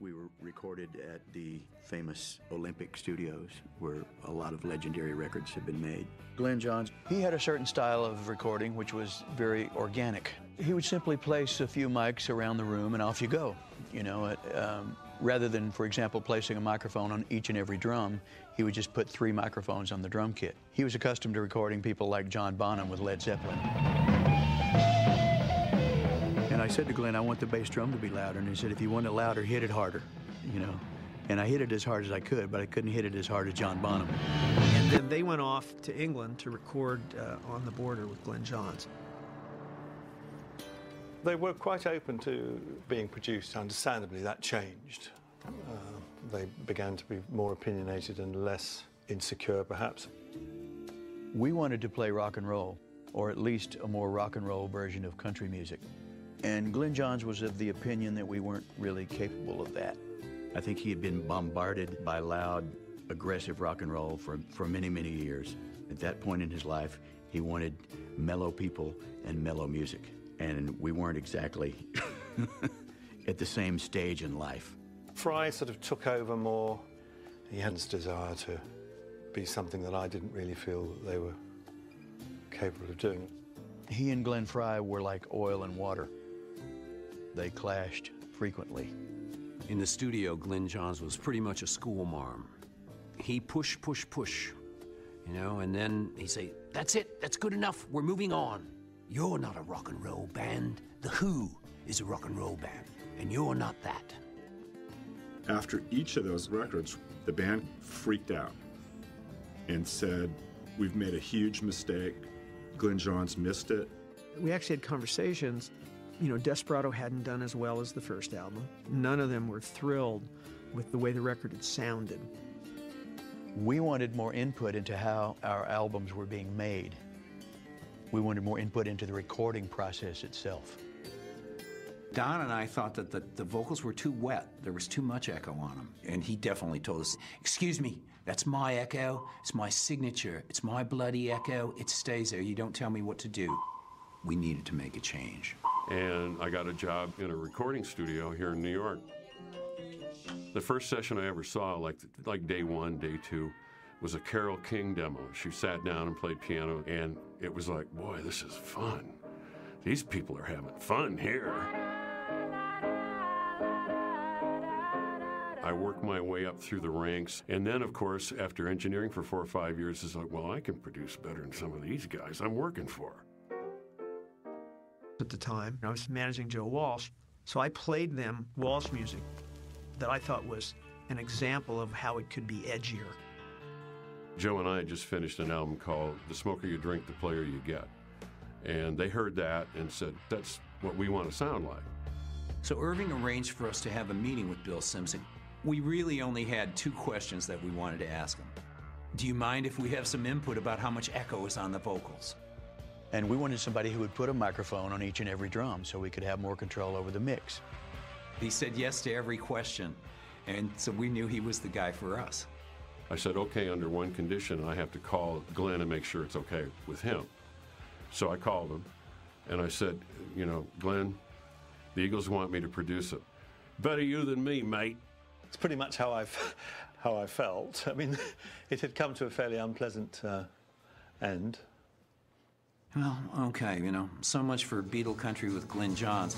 We were recorded at the famous Olympic Studios, where a lot of legendary records have been made. Glyn Johns, he had a certain style of recording which was very organic. He would simply place a few mics around the room and off you go. You know, it, um, rather than, for example, placing a microphone on each and every drum, he would just put three microphones on the drum kit. He was accustomed to recording people like John Bonham with Led Zeppelin. And I said to Glyn, I want the bass drum to be louder. And he said, if you want it louder, hit it harder, you know. And I hit it as hard as I could, but I couldn't hit it as hard as John Bonham. And then they went off to England to record uh, On the Border with Glyn Johns. They were quite open to being produced. Understandably, that changed. Uh, they began to be more opinionated and less insecure, perhaps. We wanted to play rock and roll, or at least a more rock and roll version of country music. And Glyn Johns was of the opinion that we weren't really capable of that. I think he had been bombarded by loud, aggressive rock and roll for, for many, many years. At that point in his life, he wanted mellow people and mellow music. And we weren't exactly at the same stage in life. Frey sort of took over more. He had this desire to be something that I didn't really feel that they were capable of doing. He and Glenn Frey were like oil and water. They clashed frequently. In the studio, Glyn Johns was pretty much a schoolmarm. He push, push, push, you know, and then he'd say, That's it, that's good enough, we're moving on. You're not a rock and roll band. The Who is a rock and roll band, and you're not that. After each of those records, the band freaked out and said, We've made a huge mistake. Glyn Johns missed it. We actually had conversations. You know, Desperado hadn't done as well as the first album. None of them were thrilled with the way the record had sounded. We wanted more input into how our albums were being made. We wanted more input into the recording process itself. Don and I thought that the, the vocals were too wet. There was too much echo on them. And he definitely told us, Excuse me, that's my echo. It's my signature. It's my bloody echo. It stays there. You don't tell me what to do. We needed to make a change. and I got a job in a recording studio here in New York. The first session I ever saw, like like day one, day two, was a Carole King demo. She sat down and played piano, and it was like, boy, this is fun. These people are having fun here. I worked my way up through the ranks, and then, of course, after engineering for four or five years, it's like, well, I can produce better than some of these guys I'm working for. At the time, I was managing Joe Walsh, so I played them Walsh music that I thought was an example of how it could be edgier. Joe and I had just finished an album called The Smoker You Drink, The Player You Get. And they heard that and said, that's what we want to sound like. So Irving arranged for us to have a meeting with Bill Szymczyk. We really only had two questions that we wanted to ask him. Do you mind if we have some input about how much echo is on the vocals? And we wanted somebody who would put a microphone on each and every drum so we could have more control over the mix. He said yes to every question, and so we knew he was the guy for us. I said, okay, under one condition, I have to call Glyn and make sure it's okay with him. So I called him and I said, you know, Glyn, the Eagles want me to produce it. Better you than me, mate. It's pretty much how I, how I felt. I mean, it had come to a fairly unpleasant uh, end. Well, okay, you know, so much for Beatle country with Glyn Johns.